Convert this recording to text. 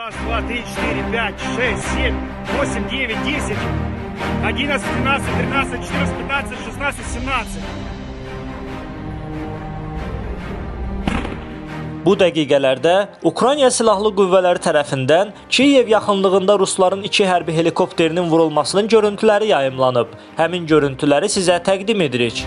Раз, два, три, четыре, пять, шесть, семь, восемь, девять, десять, одиннадцать, двенадцать, тринадцать, четырнадцать, пятнадцать, шестнадцать, семнадцать. Bu dəqiqələrdə Ukrayna silahlı qüvvələri tərəfindən Kiyev yaxınlığında rusların 2 hərbi helikopterinin vurulmasının görüntüləri yayımlanıb. Həmin görüntüləri sizə təqdim edirik.